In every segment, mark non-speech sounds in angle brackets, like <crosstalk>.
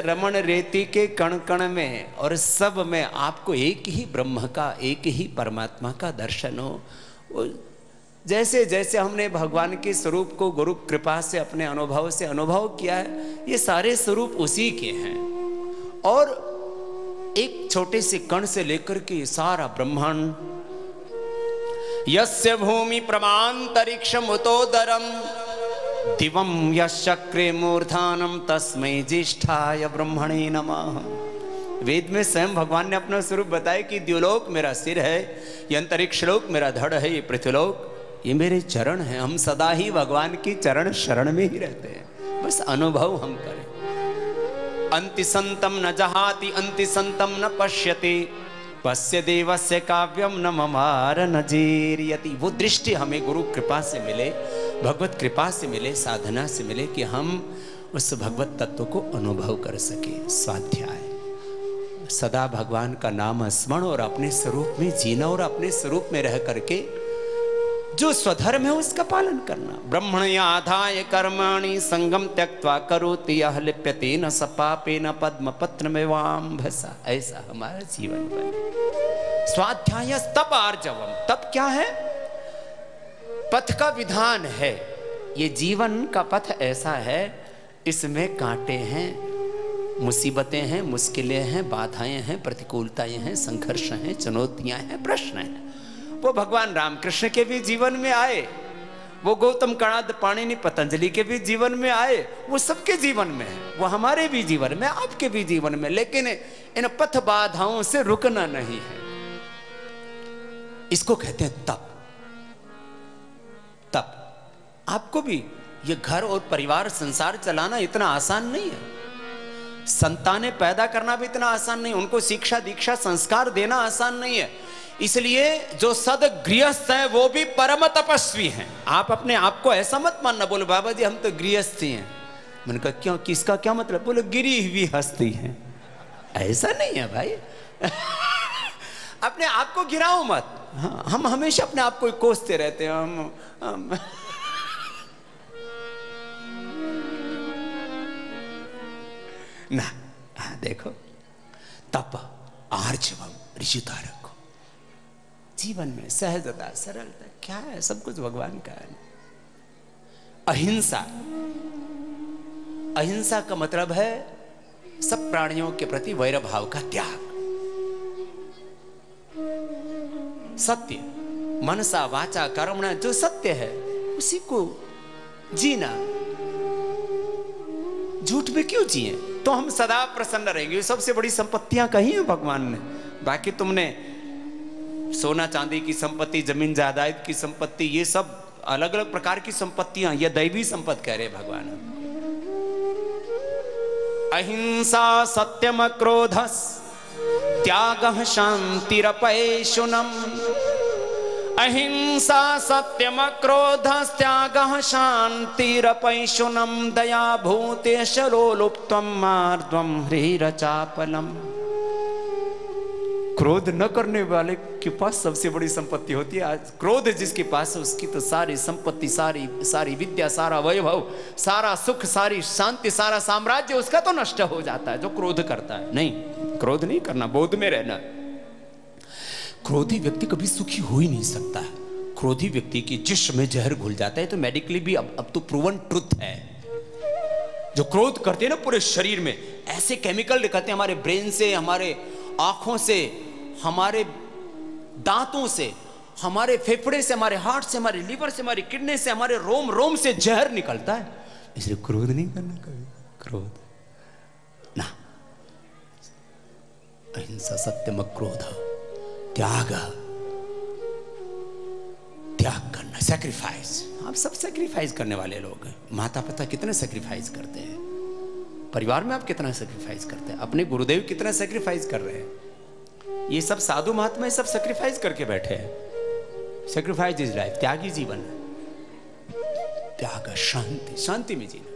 रमण रेती के कण कण में और सब में आपको एक ही ब्रह्म का, एक ही परमात्मा का दर्शन हो। जैसे जैसे हमने भगवान के स्वरूप को गुरु कृपा से अपने अनुभव से अनुभव किया है, ये सारे स्वरूप उसी के हैं। और एक छोटे से कण से लेकर के सारा ब्रह्मांड। यस्य भूमि प्रमांतरिक्ष मुतोदरम दिवम यक्रे मूर्धानम तस्मै ज्येष्ठाय ब्रह्मणे नमः। वेद में स्वयं भगवान ने अपना स्वरूप बताया कि द्युलोक मेरा सिर है, ये अंतरिक्ष लोक मेरा धड़ है, ये पृथ्वीलोक, ये मेरे चरण हैं। हम सदा ही भगवान की चरण शरण में ही रहते हैं। बस अनुभव हम करें। अंति संतम न जहाति अंति संतम न पश्यति, पश्य देवस्य काव्यम न ममार न जेरियति। वो दृष्टि हमें गुरु कृपा से मिले भगवत कृपा से मिले, साधना से मिले कि हम उस भगवत तत्व को अनुभव कर सके। स्वाध्याय। सदा भगवान का नाम स्मरण और अपने स्वरूप में जीना और अपने स्वरूप में रह करके जो स्वधर्म है उसका पालन करना। ब्रह्मण आधाय कर्माणि संगम त्यक्वा करोति यह लिप्यते न सपापे न पद्म पत्र में वाम भसा। ऐसा हमारा जीवन बने। स्वाध्याय तप आर्जवम तप क्या है? पथ का विधान है। ये जीवन का पथ ऐसा है, इसमें कांटे हैं, मुसीबतें हैं, मुश्किलें हैं, बाधाएँ हैं, प्रतिकूलताएँ हैं, संघर्ष हैं, चुनौतियाँ हैं, प्रश्न हैं। वो भगवान रामकृष्ण के भी जीवन में आए, वो गौतम कणाद पाणिनि पतंजलि के भी जीवन में आए, वो सबके जीवन में है, वो हमारे भी जीवन में, आपके भी जीवन में, लेकिन इन पथ बाधाओं से रुकना नहीं है। इसको कहते हैं तप। आपको भी ये घर और परिवार संसार चलाना इतना आसान नहीं है। संतानें पैदा करना भी इतना आसान नहीं उनको शिक्षा दीक्षा संस्कार देना आसान नहीं है। इसलिए जो सद गृहस्थ है वो भी परम तपस्वी हैं। आप अपने आप को ऐसा मत मानना बोले बाबा जी हम तो गृहस्थी हैं। मैंने कहा क्यों किसका क्या मतलब? बोले गिरी हुई हस्ती है। ऐसा नहीं है भाई। <laughs> अपने आप को गिराओ मत। हाँ, हम हमेशा अपने आप को कोसते रहते हैं हम, हम। ना हाँ, देखो। तप आर्जवम ऋषिता रखो जीवन में सहजता सरलता क्या है? सब कुछ भगवान का है। अहिंसा। अहिंसा का मतलब है सब प्राणियों के प्रति वैर भाव का त्याग। सत्य। मनसा वाचा कर्मणा जो सत्य है उसी को जीना। झूठ में क्यों जिए? तो हम सदा प्रसन्न रहेंगे। सबसे बड़ी संपत्तियाँ कही है भगवान ने। बाकी तुमने सोना चांदी की संपत्ति, ज़मीन जायदाद की संपत्ति, ये सब अलग अलग प्रकार की संपत्तियाँ यह दैवी संपत्ति कह रहे भगवान। अहिंसा सत्यम क्रोधस, त्याग शांतिरपैशुनम। अहिंसा, सत्यम, क्रोध, त्याग शांतिरपैशुनम दया भूते शलोलुप्तम मार्द्वम, ह्रीरचापलम। क्रोध न करने वाले के पास सबसे बड़ी संपत्ति होती है। आज क्रोध जिसके पास है, उसकी तो सारी संपत्ति, सारी सारी विद्या, सारा वैभव, सारा सुख, सारी शांति, सारा साम्राज्य, उसका तो नष्ट हो जाता है, जो क्रोध करता है। नहीं, क्रोध नहीं करना, बोध में रहना। क्रोधी व्यक्ति कभी सुखी हो ही नहीं सकता। क्रोधी व्यक्ति की जिस्म में जहर घुल जाता है तो मेडिकली भी अब अब तो प्रूवन ट्रुथ है। जो क्रोध करते हैं ना पूरे शरीर में, ऐसे केमिकल निकलते हैं हमारे ब्रेन से, हमारे आँखों से, हमारे दांतों से, हमारे फेफड़े से, हमारे हार्ट से, हमारे लीवर से, हमारी किडनी से, हमारे रोम रोम से जहर निकलता है। इसलिए क्रोध नहीं करना कभी। क्रोध। ना। अहिंसा सत्यम क्रोध त्याग त्याग करना सेक्रीफाइस आप सब सेक्रीफाइस करने वाले लोग हैं। माता पिता कितने सेक्रीफाइस करते हैं? परिवार में आप कितना सेक्रीफाइस करते हैं? अपने गुरुदेव कितना सेक्रीफाइस कर रहे हैं? ये सब साधु महात्मा सब सेक्रीफाइस करके बैठे हैं। सेक्रीफाइस इज़ लाइफ त्यागी जीवन त्याग, शांति शांति में जीना।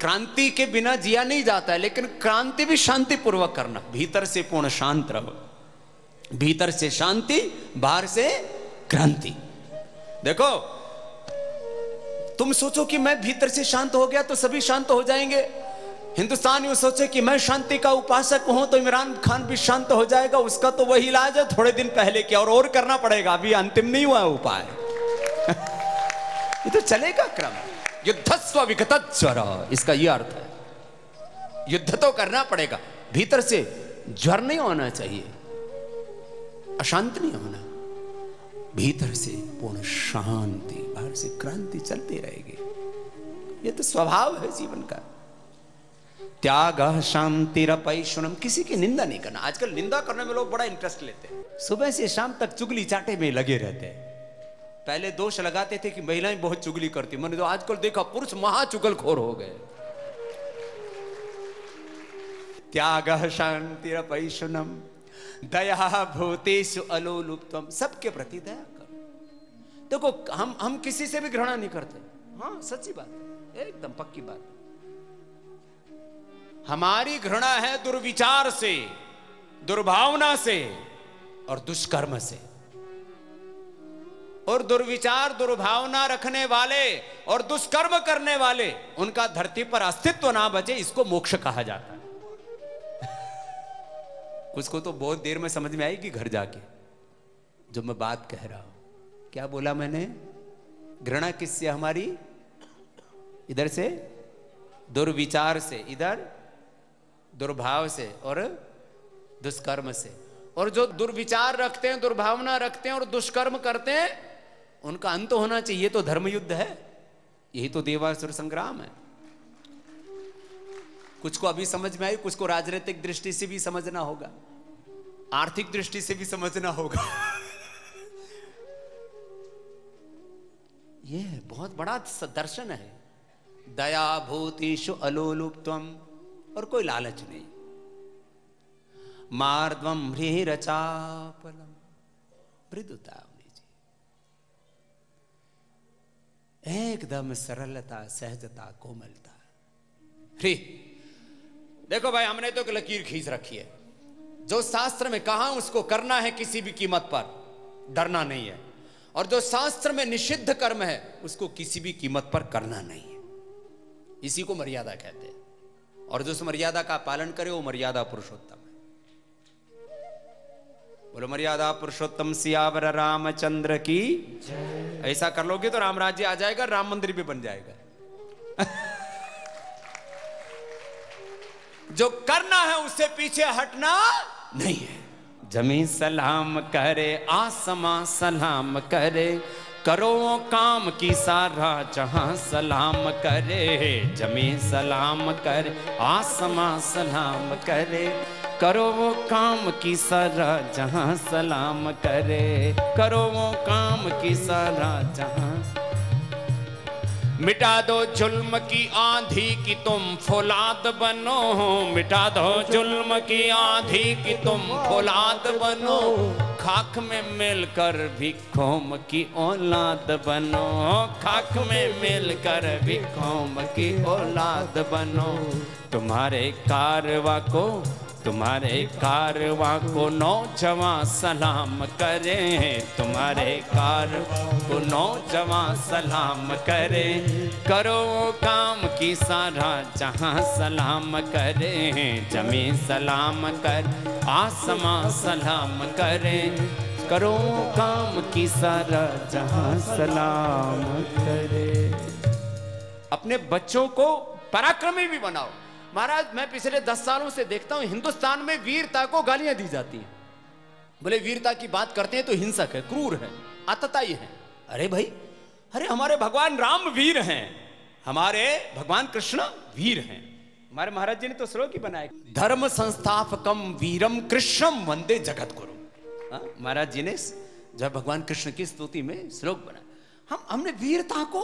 क्रांति के बिना जिया नहीं जाता है, लेकिन क्रांति भी शांतिपूर्वक करना। भीतर से पूर्ण शांत रहो। भीतर से शांति, बाहर से क्रांति। देखो, तुम सोचो कि मैं भीतर से शांत हो गया तो सभी शांत हो जाएँगे। हिंदुस्तान यूँ सोचे कि मैं शांति का उपासक हूँ तो इमरान खान भी शांत हो जाएगा, उसका तो वही इलाज है, थोड़े दिन पहले किया और और करना पड़ेगा, अभी अंतिम नहीं हुआ उपाय। <laughs> ये तो चलेगा क्रम। युद्धस्व विगत ज्वर इसका यह अर्थ है। युद्ध तो करना पड़ेगा, भीतर से ज्वर नहीं होना चाहिए। अशांत नहीं होना। भीतर से पूर्ण शांति, बाहर से क्रांति चलती रहेगी। ये तो स्वभाव है जीवन का। त्याग, शांति रपैशुनम किसी की निंदा नहीं करना। आजकल निंदा करने में लोग बड़ा इंटरेस्ट लेते हैं। सुबह से शाम तक चुगली चाटे में लगे रहते हैं। पहले दोष लगाते थे कि महिलाएँ बहुत चुगली करती। मैंने तो आजकल देखा पुरुष महा चुगलखोर हो गए। त्याग, शांति रपैशुनम दया भूतेषु अलोलुप्तम सबके प्रति दया करो। देखो तो हम हम किसी से भी घृणा नहीं करते। हाँ सच्ची बात एकदम पक्की बात हमारी घृणा है दुर्विचार से, दुर्भावना से और दुष्कर्म से। और दुर्विचार, दुर्भावना रखने वाले और दुष्कर्म करने वाले, उनका धरती पर अस्तित्व ना बचे, इसको मोक्ष कहा जाता है। उसको तो बहुत देर में समझ में आएगी घर जाके। जो मैं बात कह रहा हूँ, क्या बोला मैंने? घृणा किससे हमारी? इधर से? दुर्विचार से, इधर? दुर्भाव से और दुष्कर्म से। और जो दुर्विचार रखते हैं, दुर्भावना रखते हैं और दुष्कर्म करते हैं, उनका अंत होना चाहिए तो धर्म युद्ध है। यही तो देवासुर संग्राम है। कुछ को अभी समझ में आई, कुछ को राजनीतिक दृष्टि से भी समझना होगा। आर्थिक दृष्टि से भी समझना होगा। यह बहुत बड़ा दर्शन है। दया भूतिषु अलोलुप्तम और कोई लालच नहीं। मार्दवम रचापलम मृदुता एकदम सरलता, सहजता, कोमलता। देखो भाई, हमने तो लकीर खींच रखी है। जो शास्त्र में कहा उसको करना है किसी भी कीमत पर, डरना नहीं है। और जो शास्त्र में निषिद्ध कर्म है, उसको किसी भी कीमत पर करना नहीं है। इसी को मर्यादा कहते हैं। और जो उस मर्यादा का पालन करे, वो मर्यादा पुरुषोत्तम है। बोलो, मर्यादा पुरुषोत्तम सियावर रामचंद्र की ऐसा कर लोगे तो राम राज्य आ जाएगा, राम मंदिर भी बन जाएगा। <laughs> जो करना है उससे पीछे हटना नहीं है। जमी सलाम करे, आसमा सलाम करे करो वो काम की सारा जहाँ सलाम करे। जमी सलाम करे, आसमा सलाम करे करो वो काम की सारा जहाँ सलाम करे। करो वो काम की सारा जहाँ मिटा दो जुल्म की आंधी की तुम फौलाद बनो। मिटा दो जुल्म की आंधी की तुम फौलाद बनो। खाक में मिलकर भिखोम की औलाद बनो। खाक में मिलकर भिखोम की औलाद बनो। तुम्हारे कारवा को तुम्हारे कारवा को नौजवान सलाम करे। तुम्हारे कार को नौजवान सलाम करे। करो काम की सारा जहाँ सलाम करे। जमी सलाम कर, आसमां सलाम करे। करो काम की सारा जहाँ सलाम करे। अपने बच्चों को पराक्रमी भी बनाओ। महाराज मैं पिछले दस सालों से देखता हूँ हिंदुस्तान में वीरता को गालियाँ दी जाती हैं। बोले वीरता की बात करते हैं तो हिंसक है क्रूर है आतताई है। अरे भाई अरे हमारे भगवान राम वीर हैं हमारे भगवान कृष्ण वीर हैं। हमारे महाराज जी ने तो श्लोक ही बनाया। धर्म संस्थापकम वीरम कृष्णम वंदे जगत गुरु। हाँ, महाराज जी ने जब भगवान कृष्ण की स्तुति में श्लोक बनाया हम हमने वीरता को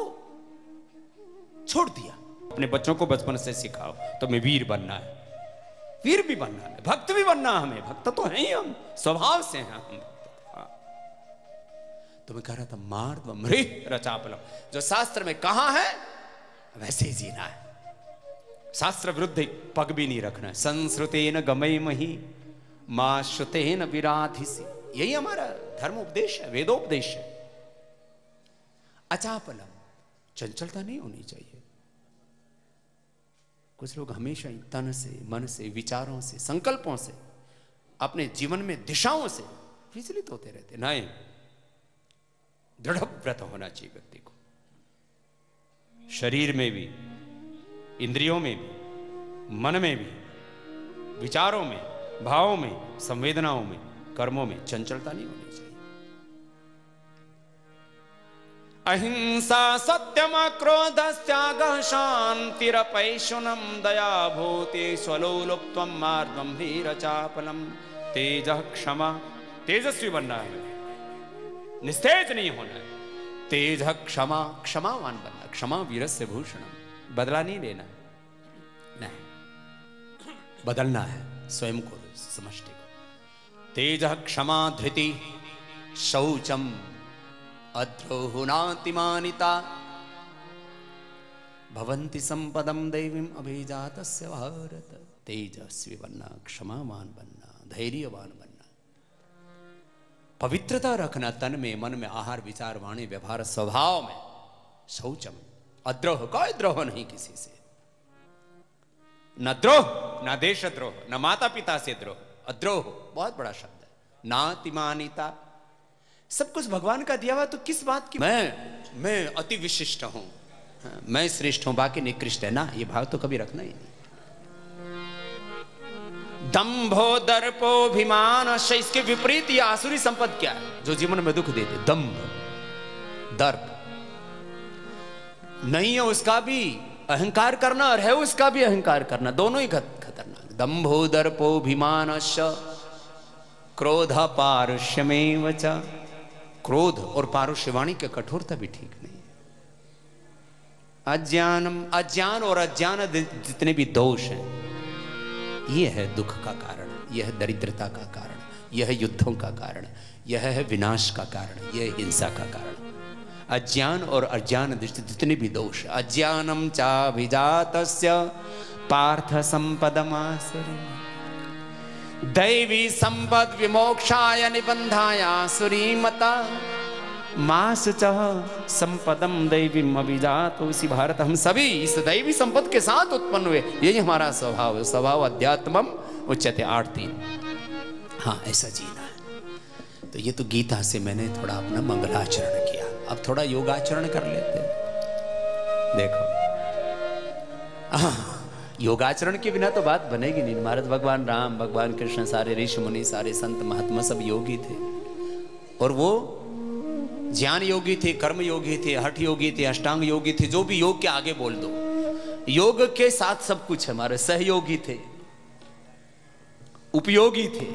छोड़ दिया। अपने बच्चों को बचपन से सिखाओ तो मैं वीर बनना है। वीर भी बनना है, भक्त भी बनना हमें, भक्त तो है ही हम, स्वभाव से हैं हम। हाँ। तो मैं कह रहा था, मार दो मृ रचापल जो शास्त्र में कहा है, वैसे ही जीना है। शास्त्र विरुद्ध पग भी नहीं रखना है। संस्कृतेन गमय मही, माँ श्रुतेन विराधिसी। यही हमारा धर्म उपदेश है, वेदोपदेश है। अचापलम, चंचलता नहीं होनी चाहिए। कुछ लोग हमेशा ही तन से, मन से, विचारों से, संकल्पों से, अपने जीवन में दिशाओं से विचलित होते रहते। नहीं दृढ़ व्रत होना चाहिए व्यक्ति को। शरीर में भी, इंद्रियों में भी, मन में भी, विचारों में, भावों में, संवेदनाओं में, कर्मों में चंचलता नहीं होनी चाहिए। अहिंसा सत्यम क्रोध त्याग शांतिरपैशुनम दया भूति स्वलोलुप्त मार्गम वीर चापलम तेज क्षमा, तेजस्वी बनना है। निस्तेज नहीं होना है। तेज क्षमा, क्षमावान बनना, क्षमा वीर से भूषण बदला नहीं लेना। नहीं। बदलना है स्वयं को, समष्टि को। तेज क्षमा धृति शौचम अद्रोहुनातिमानिता। भवन्ति संपदम दैवीम अभिजात भारत। तेजस्वी बनना, क्षमावान बनना, धैर्यवान बनना। पवित्रता रखना तन में, मन में, आहार, विचार, वाणी, व्यवहार, स्वभाव में शौचम। अद्रोह, कोई द्रोह नहीं किसी से। न द्रोह, न देश द्रोह न माता पिता से द्रोह। अद्रोह, बहुत बड़ा शब्द है। नातिमानिता सब कुछ भगवान का दिया हुआ तो किस बात की मैं मैं अति विशिष्ट हूँ। हाँ, मैं श्रेष्ठ हूँ बाकी निकृष्ट है। ना ये भाव तो कभी रखना ही नहीं। दंभो दर्पोभिमान इसके विपरीत ये आसुरी संपद क्या है? जो जीवन में दुख देते दम्भ। दर्प। नहीं है उसका भी अहंकार करना और है उसका भी अहंकार करना दोनों ही खतरनाक। दंभो दर्पोभिमान क्रोध पारुष्यमेव क्रोध और पारुष्यवाणी की कठोरता भी ठीक नहीं अज्ञानम, अज्ञान और अज्ञान जितने भी दोष हैं यह है दुख का कारण, यह है दरिद्रता का कारण, यह है युद्धों का कारण, यह है विनाश का कारण, यह हिंसा का कारण। अज्ञान और अज्ञान दृष्टि जितने भी दोष, अज्ञानम चाभिजात पार्थ संपदमासुरी। दैवी संपद विमोक्षाय निबंधाया सुरीमता। मास चह संपदम दैवी अभिजात उसी भारत हम सभी इस दैवी संपद के साथ उत्पन्न हुए। यही हमारा स्वभाव है स्वभाव अध्यात्मम उच्चते आठ तीन हाँ ऐसा जीना है। तो ये तो गीता से मैंने थोड़ा अपना मंगलाचरण किया। अब थोड़ा योगाचरण कर लेते देखो। हाँ योगाचरण के बिना तो बात बनेगी नहीं। महाराज, भगवान राम, भगवान कृष्ण, सारे ऋषि मुनि, सारे संत महात्मा सब योगी थे। और वो ज्ञान योगी थे, कर्म योगी थे, हठ योगी थे, अष्टांग योगी थे, जो भी योग के आगे बोल दो। योग के साथ सब कुछ हमारे सहयोगी थे, उपयोगी थे।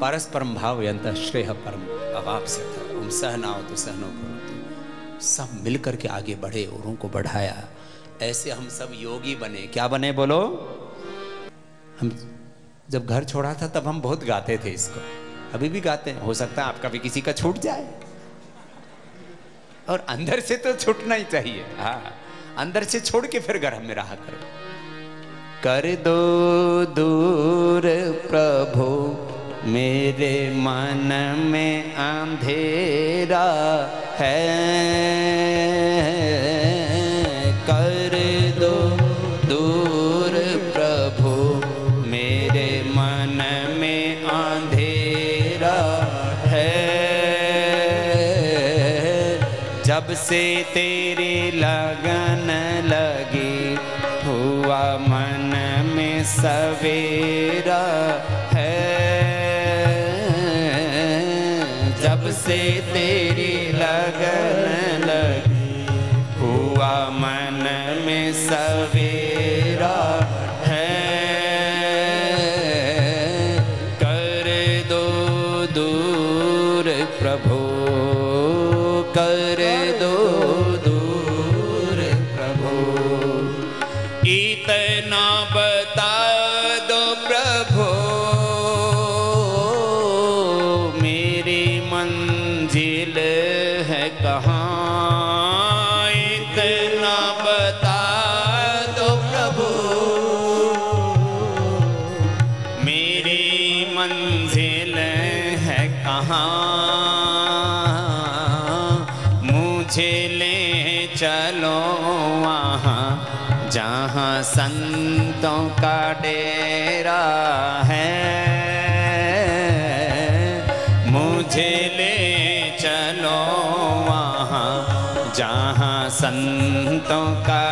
परस्परम भाव यंत श्रेय परम अभाव से था सहनाओ तो सहनो सब मिलकर के आगे बढ़े, औरों को बढ़ाया। ऐसे हम सब योगी बने। क्या बने बोलो? हम जब घर छोड़ा था तब हम बहुत गाते थे इसको। अभी भी गाते हैं। हो सकता है आपका भी किसी का छूट जाए। और अंदर से तो छूटना ही चाहिए। हाँ। अंदर से छोड़ के फिर घर में रहा करो। कर दो दूर प्रभु, मेरे मन में अंधेरा है। से तेरी लगन लगी हुआ मन में सवेरा है। जब से तेरी लगन मंजिल है कहाँ संतों का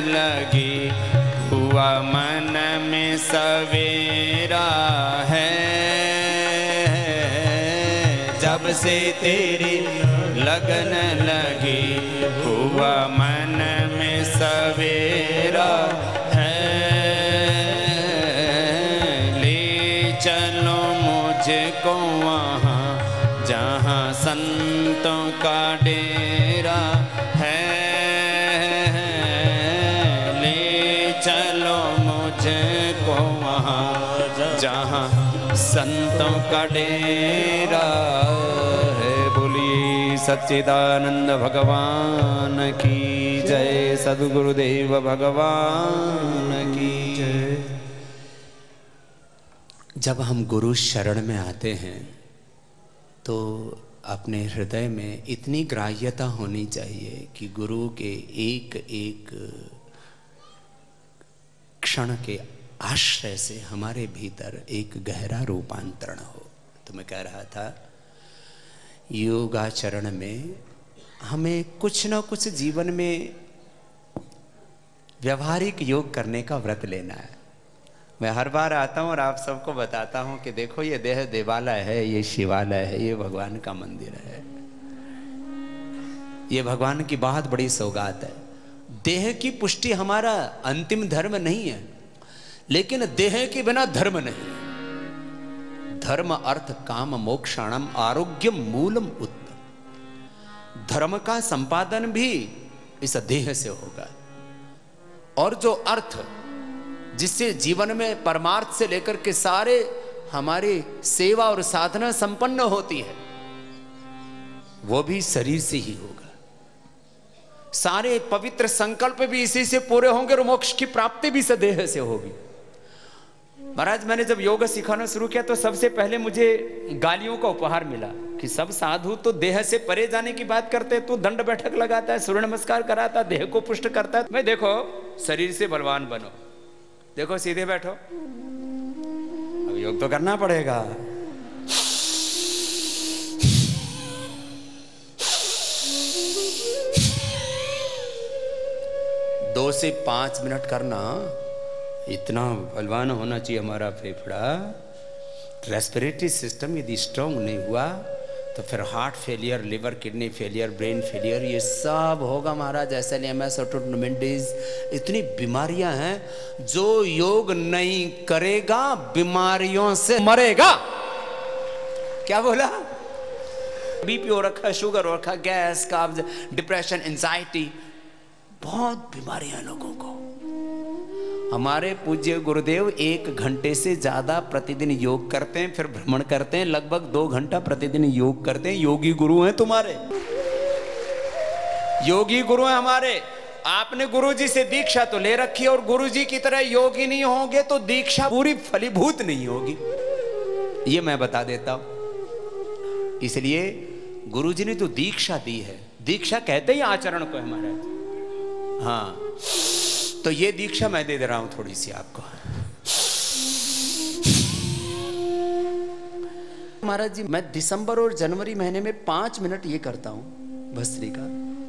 लगी। हुआ मन में सवेरा है। जब से तेरी लगन लगी, हुआ मन में सवेरा है। ले चलो मुझको वहाँ, जहाँ संतों का संतों का डेरा है। बोलिए सच्चिदानंद भगवान की जय। सदगुरुदेव भगवान की जय। जब हम गुरु शरण में आते हैं तो अपने हृदय में इतनी ग्राह्यता होनी चाहिए कि गुरु के एक एक क्षण के आश्रय से हमारे भीतर एक गहरा रूपांतरण हो। तो मैं कह रहा था, योगाचरण में हमें कुछ ना कुछ जीवन में व्यवहारिक योग करने का व्रत लेना है। मैं हर बार आता हूँ और आप सबको बताता हूँ कि देखो, ये देह देवालय है, ये शिवालय है, ये भगवान का मंदिर है। ये भगवान की बहुत बड़ी सौगात है। देह की पुष्टि हमारा अंतिम धर्म नहीं है। लेकिन देह के बिना धर्म नहीं। धर्म अर्थ काम मोक्षाणम आरोग्य मूलम उत्तम। धर्म का संपादन भी इस देह से होगा। और जो अर्थ जिससे जीवन में परमार्थ से लेकर के सारे हमारी सेवा और साधना संपन्न होती है, वो भी शरीर से ही होगा। सारे पवित्र संकल्प भी इसी से पूरे होंगे और मोक्ष की प्राप्ति भी सदेह से होगी। महाराज, मैंने जब योग सिखाना शुरू किया तो सबसे पहले मुझे गालियों का उपहार मिला कि सब साधु तो देह से परे जाने की बात करते तू दंड बैठक लगाता है, सूर्य नमस्कार कराता देह को पुष्ट करता है। मैं देखो, शरीर से बलवान बनो। देखो, सीधे बैठो। अब योग तो करना पड़ेगा। दो से पाँच मिनट करना। इतना बलवान होना चाहिए हमारा फेफड़ा। रेस्पिरेटरी सिस्टम यदि स्ट्रांग नहीं हुआ तो फिर heart failure liver kidney failure brain failure ये सब होगा महाराज, ऐसा नहीं एम एस इतनी बीमारियाँ हैं, जो योग नहीं करेगा, बीमारियों से मरेगा। क्या बोला? बीपी हो रखा शुगर हो रखा गैस काब्ज डिप्रेशन एंजाइटी बहुत बीमारियाँ लोगों को। हमारे पूज्य गुरुदेव एक घंटे से ज़्यादा प्रतिदिन योग करते हैं, फिर भ्रमण करते हैं, लगभग दो घंटा प्रतिदिन योग करते हैं। योगी गुरु हैं तुम्हारे। योगी गुरु हैं हमारे। आपने गुरु जी से दीक्षा तो ले रखी और गुरु जी की तरह योगी नहीं होंगे तो दीक्षा पूरी फलीभूत नहीं होगी। ये मैं बता देता हूँ। इसलिए गुरु जी ने जो दीक्षा दी है। दीक्षा कहते ही आचरण को हमारे हाँ। तो ये दीक्षा मैं दे दे रहा हूँ थोड़ी सी आपको। महाराज जी, मैं दिसंबर और जनवरी महीने में पाँच मिनट ये करता हूँ, भस्त्री का,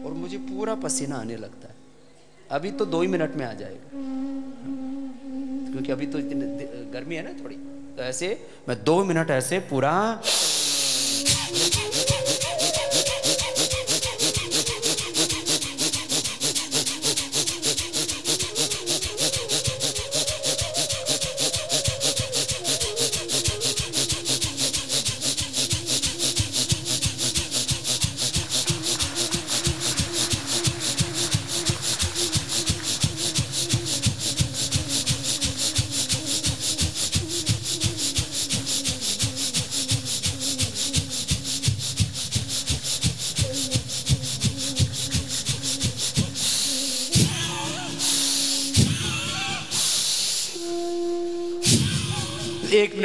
और मुझे पूरा पसीना आने लगता है। अभी तो दो ही मिनट में आ जाएगा। क्योंकि अभी तो इतनी गर्मी है ना थोड़ी तो ऐसे मैं दो मिनट ऐसे पूरा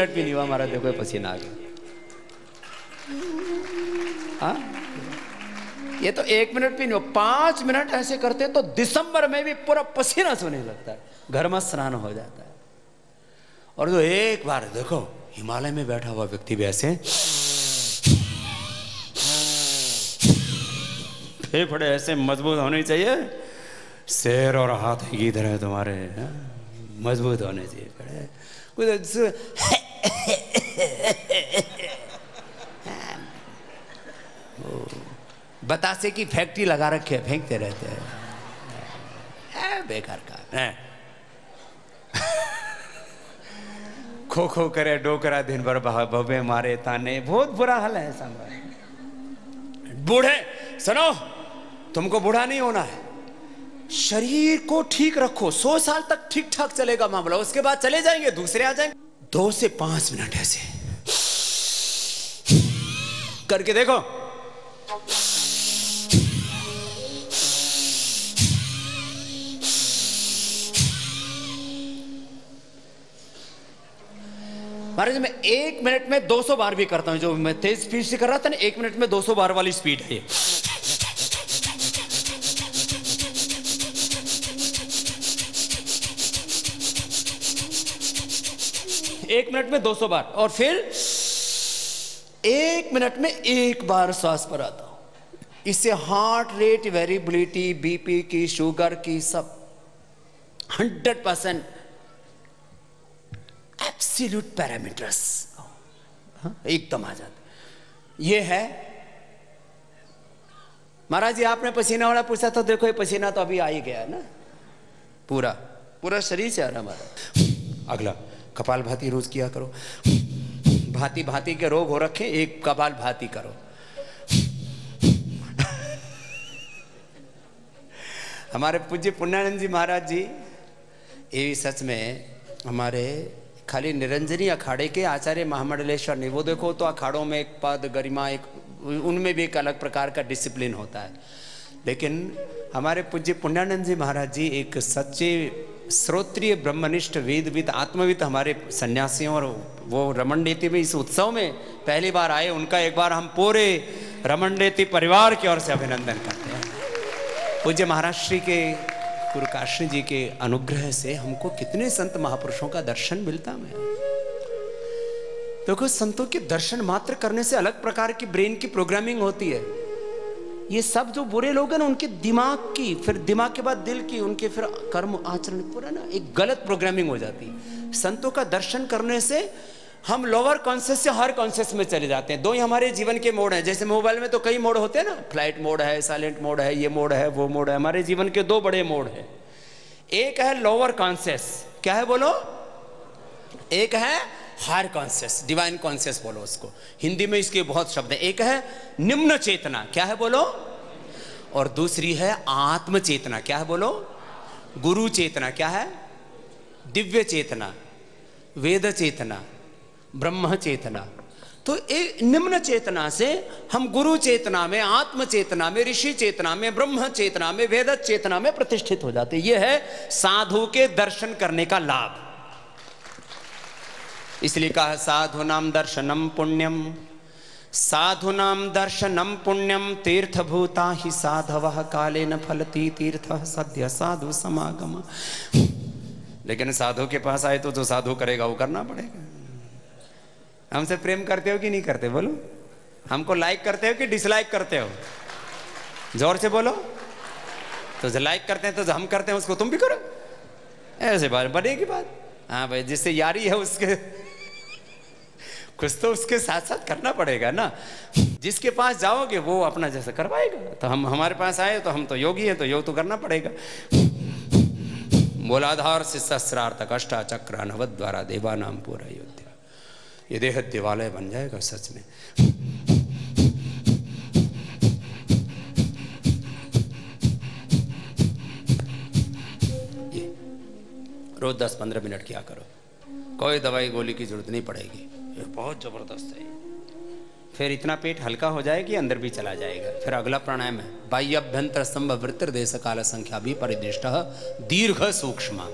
मिनट भी नहीं हुआ देखो पसीना आ गया। हाँ? ये तो एक मिनट भी नहीं हुआ, पाँच मिनट ऐसे करते तो दिसंबर में भी पूरा पसीना सोने लगता है। घर में स्नान हो जाता है। और जो एक बार, देखो, हिमालय में बैठा हुआ व्यक्ति भी ऐसे फेफड़े ऐसे मज़बूत होने चाहिए। शेर और हाथ की तरह तुम्हारे हाँ? मज़बूत होने चाहिए। बतासे की फैक्ट्री लगा रखे है, फेंकते रहते हैं। बेकार का। खो खो करे, डोकरा दिन भर भवे मारे ताने। बहुत बुरा हाल है संभव बूढ़े, सुनो, तुमको बूढ़ा नहीं होना है। शरीर को ठीक रखो। सौ साल तक ठीक ठाक चलेगा मामला। उसके बाद चले जाएँगे, दूसरे आ जाएँगे। दो से पाँच मिनट ऐसे। करके देखो। महाराज, मैं एक मिनट में 200 बार भी करता हूँ। जो मैं तेज स्पीड से कर रहा था ना, एक मिनट में 200 बार वाली स्पीड है ये। एक मिनट में 200 बार। और फिर एक मिनट में एक बार श्वास पर आता हूँ। इससे हार्ट रेट वेरिएबिलिटी बीपी की शुगर की सब हंड्रेड परसेंट एब्सोल्यूट पैरामीटर्स एकदम आ जाते ये है। महाराज जी, आपने पसीना वाला पूछा था, देखो ये पसीना तो अभी आ ही गया है ना। पूरा पूरा शरीर से आ रहा हमारा। अगला। कपाल भाती रोज किया करो। भांति भांति के रोग हो रखे, एक कपाल भाती करो। हमारे पूज्य पुण्यानंद जी महाराज जी, ये सच में हमारे खाली निरंजनी अखाड़े के आचार्य महामंडलेश्वर ने वो देखो तो अखाड़ों में एक पद, गरिमा, एक, उनमें भी एक अलग प्रकार का डिसिप्लिन होता है। लेकिन हमारे पूज्य पुण्यानंद जी महाराज जी एक सच्चे श्रोत्रिय ब्रह्मनिष्ठ वेदविद आत्मविद हमारे सन्यासियों और वो रमन नीति में इस उत्सव में पहली बार आए, उनका एक बार हम पूरे रमन नीति परिवार की ओर से अभिनंदन करते हैं। पूज्य महाराष्ट्री के गुरुकाशी जी के अनुग्रह से हमको कितने संत महापुरुषों का दर्शन मिलता मैं देखो तो संतों के दर्शन मात्र करने से अलग प्रकार की ब्रेन की प्रोग्रामिंग होती है। ये सब जो बुरे लोग हैं ना, उनके दिमाग की, फिर दिमाग के बाद दिल की, उनके फिर कर्म आचरण पूरा ना, एक गलत प्रोग्रामिंग हो जाती। है संतों का दर्शन करने से हम लोअर कॉन्शियस से हर कॉन्शियस में चले जाते हैं। दो ही हमारे जीवन के मोड हैं। जैसे मोबाइल में तो कई मोड होते हैं ना फ़्लाइट मोड है साइलेंट मोड है, ये मोड है, वो मोड है। हमारे जीवन के दो बड़े मोड है। एक है लोअर कॉन्शियस क्या है बोलो? एक है हायर कॉन्शियस डिवाइन कॉन्शियस बोलो उसको। हिंदी में इसके बहुत शब्द है। एक है निम्न चेतना, क्या है बोलो? और दूसरी है आत्म चेतना, क्या है बोलो? गुरु चेतना, क्या है? दिव्य चेतना, वेद चेतना, ब्रह्म चेतना। तो एक निम्न चेतना से हम गुरु चेतना में, आत्म चेतना में, ऋषि चेतना में, ब्रह्म चेतना में, वेद चेतना में प्रतिष्ठित हो जाते यह है साधु के दर्शन करने का लाभ। इसलिए कहा साधु नाम दर्शनम पुण्यम। साधु नाम दर्शनम पुण्यम, तीर्थभूता ही साधव काले न फलती तीर्थ, सद्य साधु समागम। लेकिन साधु के पास आए तो जो साधु करेगा, वो करना पड़ेगा। हमसे प्रेम करते हो कि नहीं करते? बोलो। हमको लाइक करते हो कि डिसलाइक करते हो? ज़ोर से बोलो। तो जो लाइक करते हैं तो जो हम करते हैं, उसको तुम भी करो। ऐसे बात बनेगी बात। हाँ भाई, जिससे यारी है, उसके कुछ तो उसके साथ साथ करना पड़ेगा ना। जिसके पास जाओगे, वो अपना जैसा करवाएगा। तो हम, हमारे पास आए तो हम तो योगी हैं तो योग तो करना पड़ेगा। मूलाधार से सहस्रार्थ कष्टा चक्र नवद द्वारा देवा नाम पूरा अयोध्या। ये देह देवालय बन जाएगा सच में। रोज दस पंद्रह मिनट किया करो। कोई दवाई गोली की ज़रूरत नहीं पड़ेगी। ये बहुत ज़बरदस्त है फिर इतना पेट हल्का हो जाएगा कि अंदर भी चला जाएगा। फिर अगला प्राणायाम है। बाह्य अभ्यंतर स्तंभ वृत्तर देश काल संख्या भी परिदृष्ट दीर्घ सूक्ष्म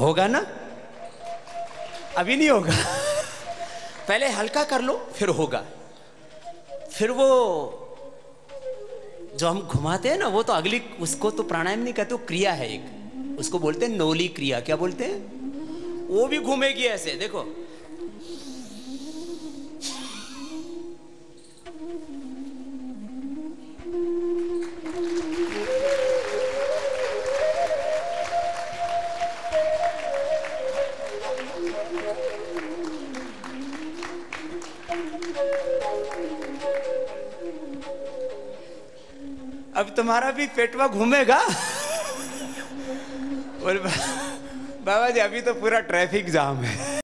होगा ना? अभी नहीं होगा। पहले हल्का कर लो, फिर होगा। फिर वो जो हम घुमाते हैं ना, वो तो अगली, उसको तो प्राणायाम नहीं कहते, वो क्रिया है एक। उसको बोलते हैं नोली क्रिया। क्या बोलते हैं? वो भी घूमेगी ऐसे, देखो। तुम्हारा भी पेटवा घूमेगा? बोले बाबा जी अभी तो पूरा ट्रैफ़िक जाम है।